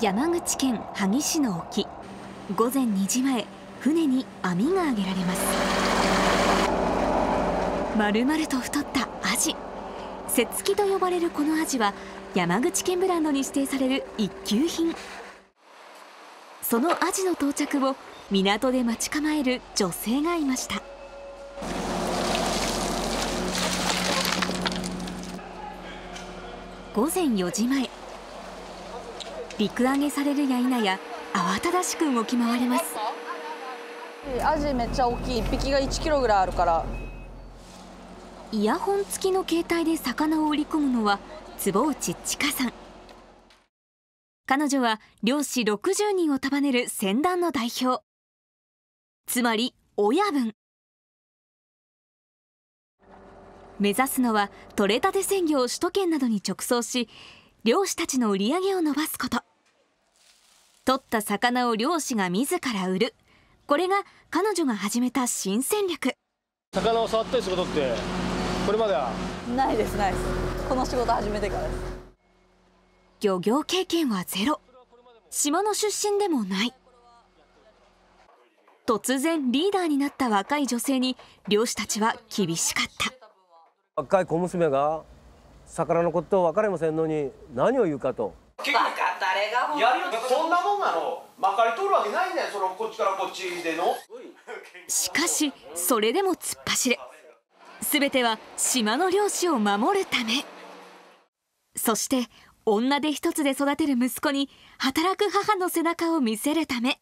山口県萩市の沖。午前2時前船に網が揚げられます。丸々と太ったアジ。せっつきと呼ばれるこのアジは山口県ブランドに指定される一級品。そのアジの到着を港で待ち構える女性がいました。午前4時前陸揚げされるや否や慌ただしく動き回ります。アジめっちゃ大きい。1匹が1キロぐらいあるから。イヤホン付きの携帯で魚を売り込むのは坪内千佳さん。彼女は漁師60人を束ねる船団の代表。つまり親分。目指すのは取れたて鮮魚を首都圏などに直送し漁師たちの売り上げを伸ばすこと取った魚を漁師が自ら売る。これが彼女が始めた新戦略。魚を触ったりすることってこれまでは？ないですないです。この仕事始めてからです。漁業経験はゼロ。島の出身でもない。突然リーダーになった若い女性に漁師たちは厳しかった。若い小娘が魚のことを分かりませんのに何を言うかと結構誰がやるよ。そんなもんなの。まかり通るわけないん。だよそのこっちからこっちでの。しかしそれでも突っ走れ。全ては島の漁師を守るため。そして女手一つで育てる息子に働く母の背中を見せるため。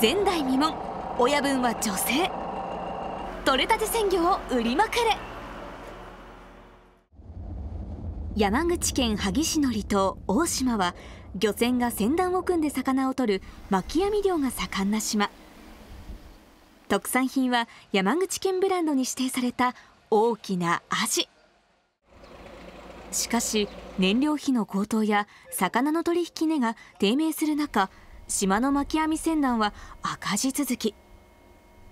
前代未聞親分は女性。取れたて鮮魚を売りまくれ山口県萩市の離島大島は漁船が船団を組んで魚を取る巻き網漁が盛んな島。特産品は山口県ブランドに指定された大きなアジ。しかし燃料費の高騰や魚の取引値が低迷する中島の巻き網船団は赤字続き。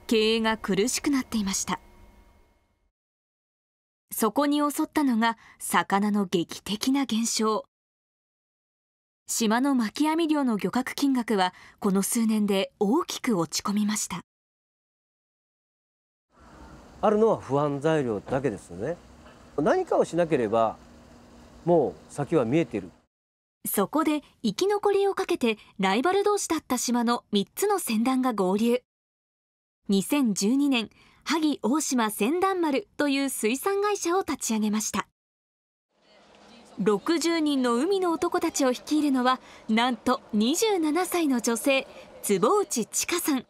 経営が苦しくなっていました。そこに襲ったのが魚の劇的な減少。島の巻き網漁の漁獲金額はこの数年で大きく落ち込みました。あるのは不安材料だけですよね。何かをしなければもう先は見えている。そこで生き残りをかけてライバル同士だった島の3つの船団が合流。2012年萩大島船団丸という水産会社を立ち上げました。60人の海の男たちを率いるのはなんと27歳の女性坪内千佳さん。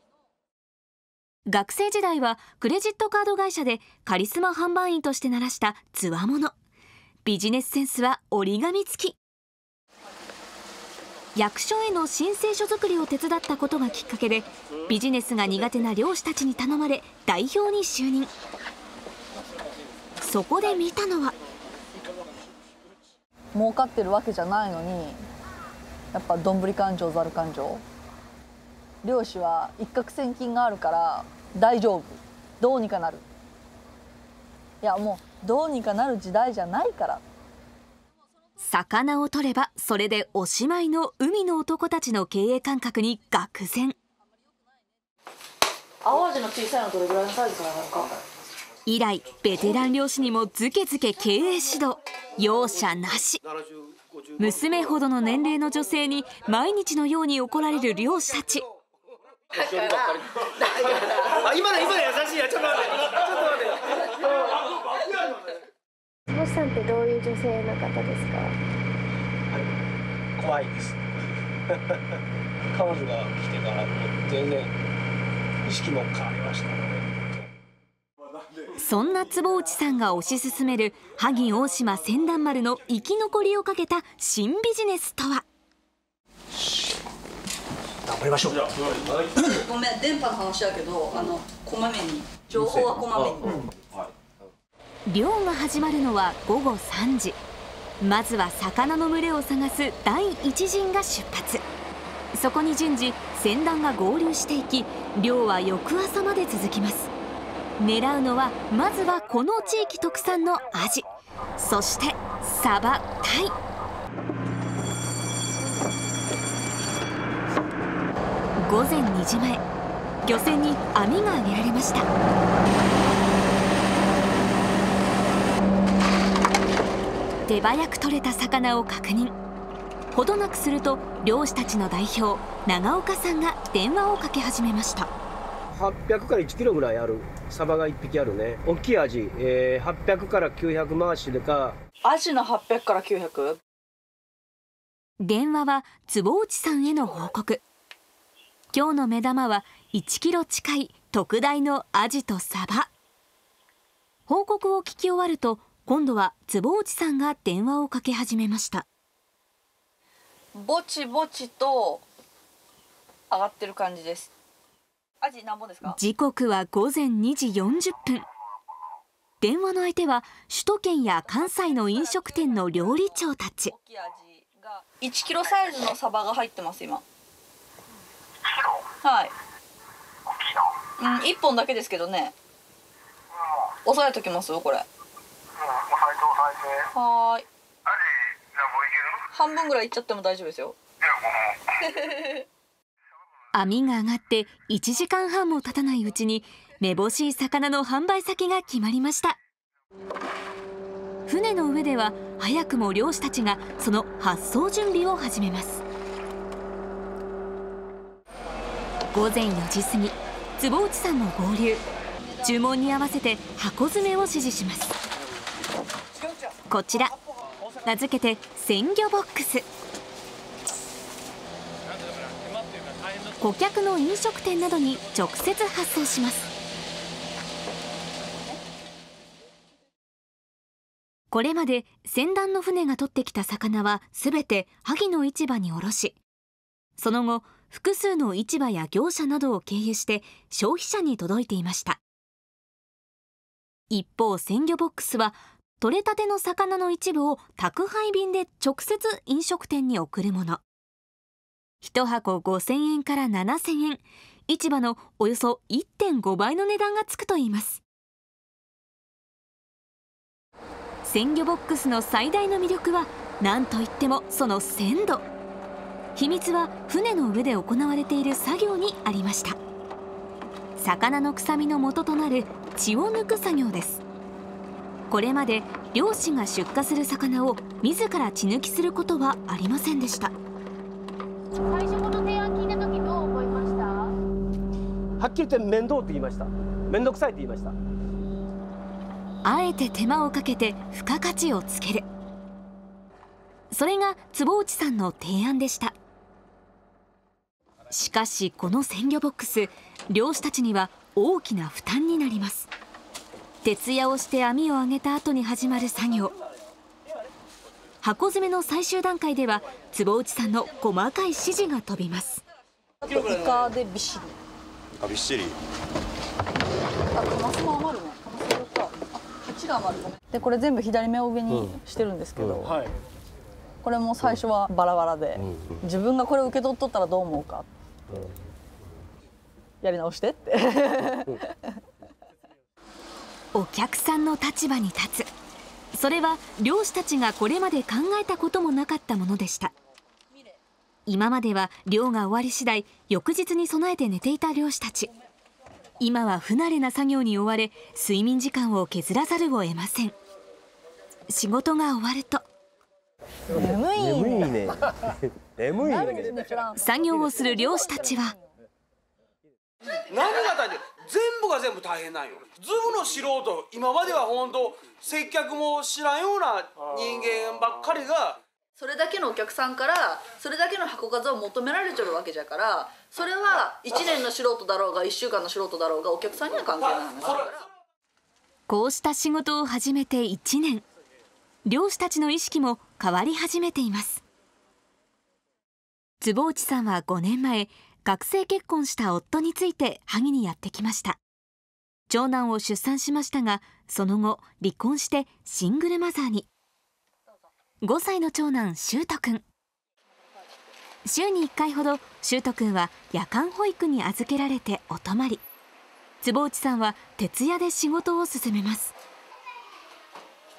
学生時代はクレジットカード会社でカリスマ販売員として鳴らしたつわものビジネスセンスは折り紙付き。役所への申請書作りを手伝ったことがきっかけでビジネスが苦手な漁師たちに頼まれ代表に就任。そこで見たのは儲かってるわけじゃないのにやっぱどんぶり勘定ざる勘定。漁師は一攫千金があるから大丈夫。どうにかなる。いやもうどうにかなる時代じゃないから。魚を取ればそれでおしまいの海の男たちの経営感覚に愕然。青アジの小さいのどれぐらいのサイズかなか。以来ベテラン漁師にもズケズケ経営指導。容赦なし。娘ほどの年齢の女性に毎日のように怒られる漁師たち。あ今の今の優しいやちょっと待ってちょっと待ってってどういう女性の方ですか？怖いです。彼女が来てからもう全然意識も変わりましたので。そんな坪内さんが推し進める萩大島船団丸の生き残りをかけた新ビジネスとは？頑張りましょう。ごめん電波の話だけどあのこまめに情報はこまめに、漁が始まるのは午後3時。まずは魚の群れを探す第一陣が出発。そこに順次船団が合流していき漁は翌朝まで続きます。狙うのはまずはこの地域特産のアジ。そしてサバタイ。午前2時前漁船に網が上げられました。手早く取れた魚を確認。ほどなくすると漁師たちの代表長岡さんが電話をかけ始めました。800から1キロぐらいあるサバが1匹あるね。大きいアジ、えー、800から900回しでか。アジの800から 900? 電話は坪内さんへの報告。今日の目玉は1キロ近い特大のアジとサバ。報告を聞き終わると今度は坪内さんが電話をかけ始めました。ぼちぼちと上がってる感じです。アジ何本ですか？時刻は午前2時40分。電話の相手は首都圏や関西の飲食店の料理長たち。大きいアジが1キロサイズのサバが入ってます今。はい。うん1本だけですけどね。押さえときますこれはい。半分ぐらいいっちゃっても大丈夫ですよ。網が上がって1時間半も経たないうちにめぼしい魚の販売先が決まりました。船の上では早くも漁師たちがその発送準備を始めます。午前4時過ぎ坪内さんも合流。注文に合わせて箱詰めを指示します。こちら。名付けて鮮魚ボックス。顧客の飲食店などに直接発送します。これまで船団の船が取ってきた魚はすべて萩の市場に卸しその後複数の市場や業者などを経由して消費者に届いていました。一方鮮魚ボックスは取れたての魚の一部を宅配便で直接飲食店に送るもの。1箱5000円から7000円。市場のおよそ1.5倍の値段がつくといいます。鮮魚ボックスの最大の魅力は何といってもその鮮度。秘密は船の上で行われている作業にありました。魚の臭みの元となる血を抜く作業です。これまで漁師が出荷する魚を自ら血抜きすることはありませんでした。最初この提案聞いた時どう思いました？はっきり言って面倒って言いました。面倒くさいって言いました。あえて手間をかけて付加価値をつける。それが坪内さんの提案でした。しかしこの鮮魚ボックス漁師たちには大きな負担になります徹夜をして網を上げた後に始まる作業。箱詰めの最終段階では坪内さんの細かい指示が飛びます。イカでびっしり。あびっしり。あとマスも余るね。マス入れた。あ8が余るでこれ全部左目を上にしてるんですけど、はい。これも最初はバラバラで、自分がこれを受け取っとったらどう思うか、やり直してってお客さんの立場に立つ。それは漁師たちがこれまで考えたこともなかったものでした。今までは漁が終わり次第翌日に備えて寝ていた漁師たち。今は不慣れな作業に追われ睡眠時間を削らざるを得ません。仕事が終わると。眠いね。眠いね。作業をする漁師たちは。何が大変全部が全部大変なんよ。ズブの素人今までは本当接客も知らんような人間ばっかりがそれだけのお客さんからそれだけの箱数を求められちゃうわけじゃからそれは1年の素人だろうが1週間の素人だろうがお客さんには関係ない話だから。こうした仕事を始めて1年。漁師たちの意識も変わり始めています。坪内さんは5年前学生結婚した夫について萩にやってきました。長男を出産しましたがその後離婚してシングルマザーに。5歳の長男修斗くん。週に1回ほど修斗くんは夜間保育に預けられてお泊まり。坪内さんは徹夜で仕事を進めます。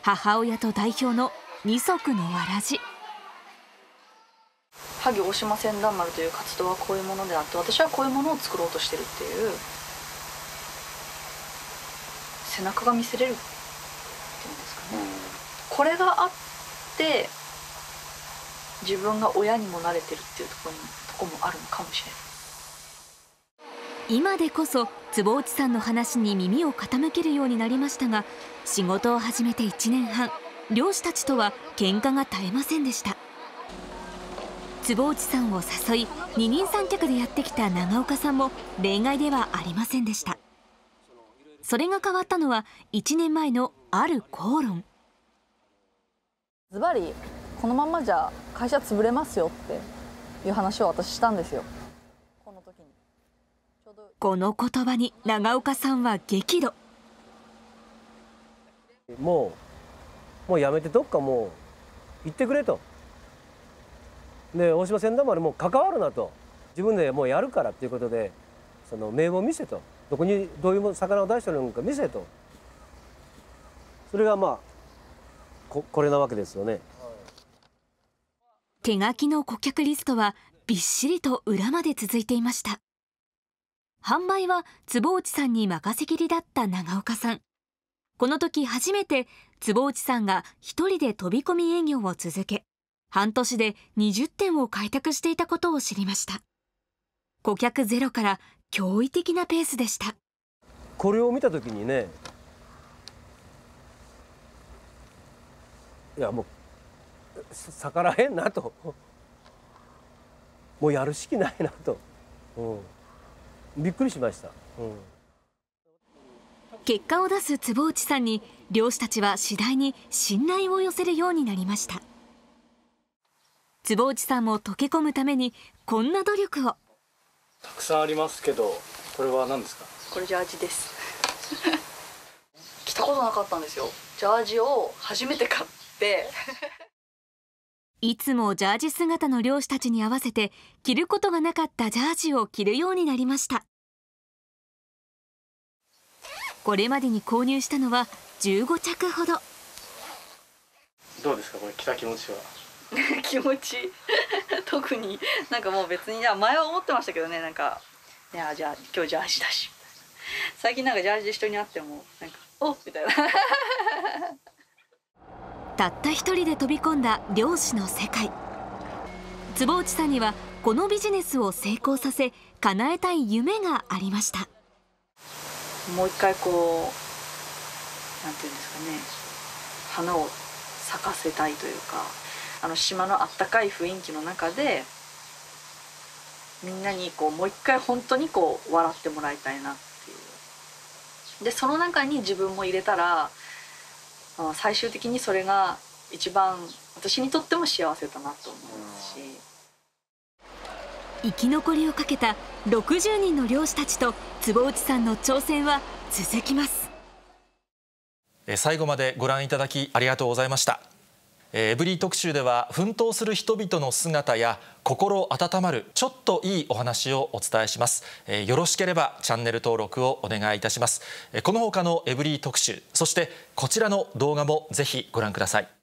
母親と代表の二足のわらじ。萩大島船団丸という活動はこういうものであって私はこういうものを作ろうとしてるっていう背中が見せれるっていうんですかね、これがあって自分が親にも慣れてるっていうところにとこもあるのかもしれない。今でこそ坪内さんの話に耳を傾けるようになりましたが仕事を始めて1年半漁師たちとは喧嘩が絶えませんでした坪内さんを誘い二人三脚でやってきた長岡さんも恋愛ではありませんでした。それが変わったのは1年前のある口論。ズバリこのままじゃ会社潰れますよっていう話を私したんですよ。この時に。ちょうどこの言葉に長岡さんは激怒。もうもうやめてどっかもう行ってくれとで大島船団丸も関わるなと。自分でもうやるからっていうことでその名簿を見せと。どこにどういう魚を出してるのか見せと。それがまあここれなわけですよね。手書きの顧客リストはびっしりと裏まで続いていました。販売は坪内さんに任せきりだった長岡さん。この時初めて坪内さんが一人で飛び込み営業を続け半年で20店を開拓していたことを知りました。顧客ゼロから驚異的なペースでした。これを見た時にねいやもう逆らえんなと。もうやるしきないなと、うん、びっくりしました、うん、結果を出す坪内さんに漁師たちは次第に信頼を寄せるようになりました坪内さんも溶け込むためにこんな努力を。たくさんありますけどこれは何ですか？これジャージです。着たことなかったんですよ。ジャージを初めて買って。いつもジャージ姿の漁師たちに合わせて着ることがなかったジャージを着るようになりました。これまでに購入したのは15着ほど。どうですか？これ着た気持ちは 気持ち。特になんかもう別に前は思ってましたけどねなんかいやじゃあ今日ジャージだし。最近なんかジャージで人に会ってもなんかおみたいな。たった一人で飛び込んだ漁師の世界。坪内さんにはこのビジネスを成功させ叶えたい夢がありました。もう一回こうなんていうんですかね花を咲かせたいというかあの島のあったかい雰囲気の中でみんなにこうもう一回本当にこう笑ってもらいたいなっていう。でその中に自分も入れたらあ最終的にそれが一番私にとっても幸せだなと思いますし。生き残りをかけた60人の漁師たちと坪内さんの挑戦は続きます。え最後までご覧いただきありがとうございました。えーエブリィ特集では奮闘する人々の姿や心温まるちょっといいお話をお伝えします、えーよろしければチャンネル登録をお願いいたします。えーこの他のエブリィ特集そしてこちらの動画もぜひご覧ください。